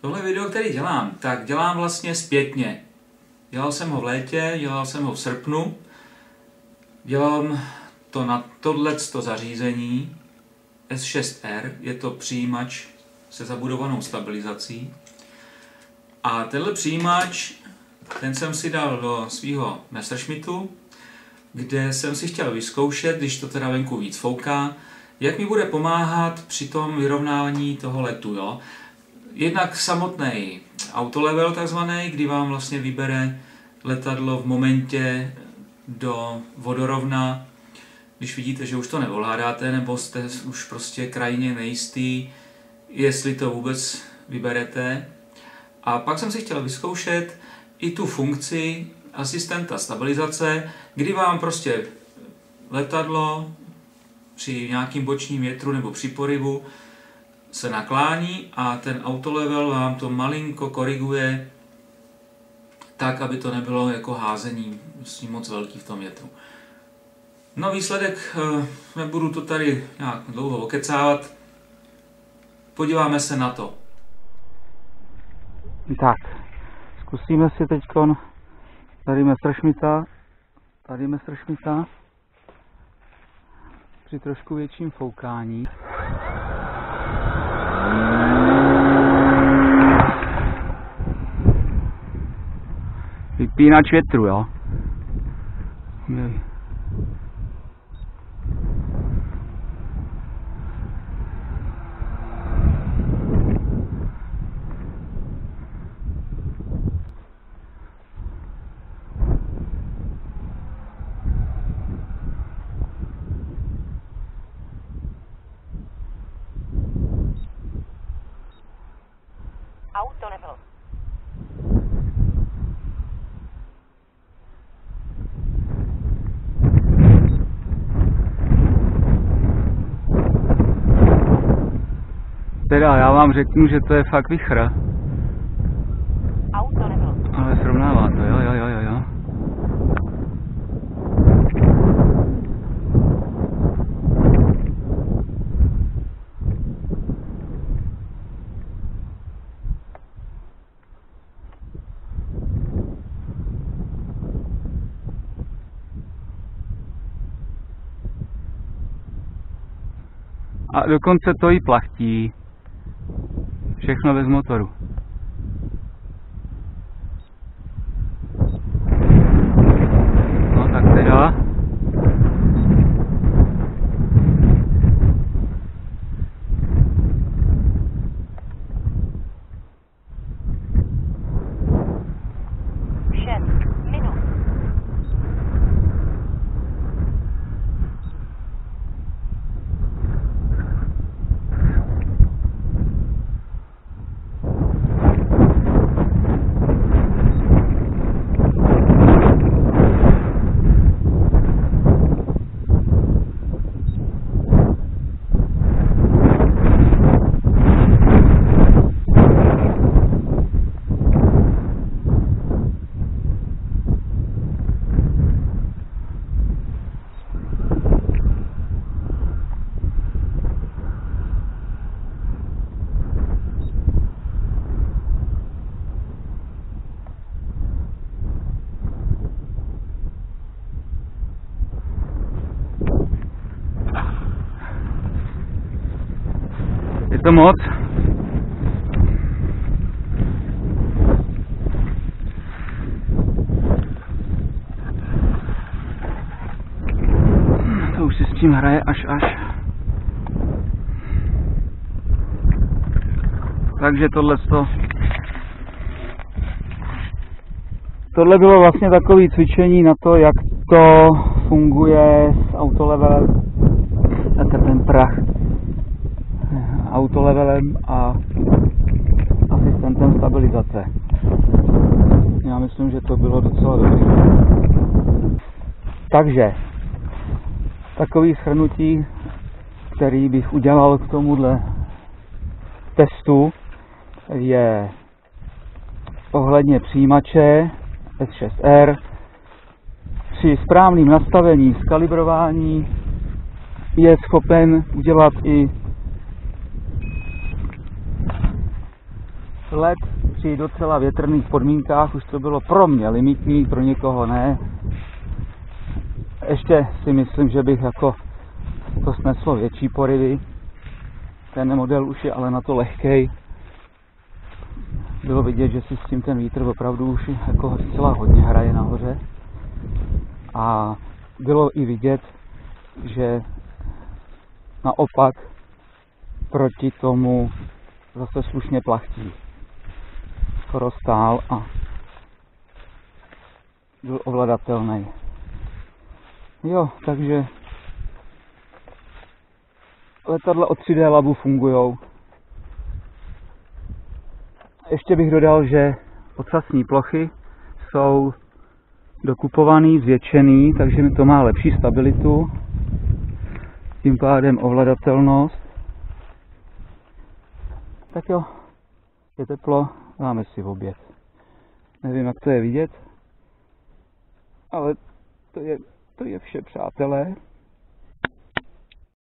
Tohle video, který dělám, tak dělám vlastně zpětně. Dělal jsem ho v létě, dělal jsem ho v srpnu. Dělám to na tohleto zařízení S6R, je to přijímač se zabudovanou stabilizací. A tenhle přijímač, ten jsem si dal do svého Messerschmittu, kde jsem si chtěl vyzkoušet, když to teda venku víc fouká, jak mi bude pomáhat při tom vyrovnání toho letu. Jo? Jednak samotný autolevel takzvaný, kdy vám vlastně vybere letadlo v momentě do vodorovna, když vidíte, že už to nevládáte, nebo jste už prostě krajně nejistý, jestli to vůbec vyberete. A pak jsem si chtěl vyzkoušet i tu funkci asistenta stabilizace, kdy vám prostě letadlo při nějakým bočním větru nebo při poryvu se naklání a ten autolevel vám to malinko koriguje tak, aby to nebylo jako házení s ním moc velký v tom větru. No výsledek, eh, nebudu to tady nějak dlouho okecávat, podíváme se na to. Tak, zkusíme si teď tady Messerschmitta, tady Messerschmitta při trošku větším foukání. Vypínač větru, jo. auto level. Teda já vám řeknu, že to je fakt vychra. Auto level. Ale srovnává to, jo, jo, jo, jo, jo. A dokonce to i plachtí. Všechno bez motoru. No tak teda. Šest minut. Je to moc? To už si s tím hraje až až. Takže tohle to. Tohle bylo vlastně takové cvičení na to, jak to funguje s autolevelem. Tak ten prach autolevelem a asistentem stabilizace. Já myslím, že to bylo docela dobré. Takže, takový shrnutí, který bych udělal k tomuhle testu, je ohledně přijímače S6R. Při správném nastavení skalibrování je schopen udělat i let při docela větrných podmínkách už to bylo pro mě limitní, pro někoho ne. Ještě si myslím, že bych jako to sneslo větší poryvy. Ten model už je ale na to lehkej. Bylo vidět, že si s tím ten vítr opravdu už jako zcela hodně hraje nahoře. A bylo i vidět, že naopak proti tomu zase slušně plachtí. Skoro stál a byl ovladatelný. Jo, takže letadla od 3D Labu fungují. Ještě bych dodal, že ocasní plochy jsou dokupovaný, zvětšený, takže mi to má lepší stabilitu, tím pádem ovladatelnost. Tak jo, je teplo, dáme si v oběd. Nevím, jak to je vidět, ale to je, to je vše, přátelé.